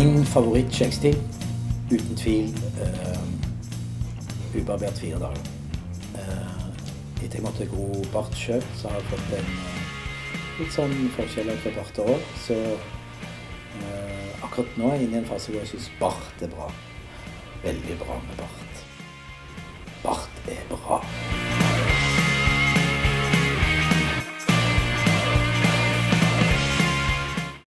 Min favoritt-skjeggstid. Uten tvil uh, ubarbert fire dager. Uh, etter jeg måtte gro bart sjøl, så har jeg fått en eh, litt sånn forskjell fra bart og år. Så uh, akkurat nå er jeg inne i en fase hvor jeg syns bart er bra. Veldig bra med bart.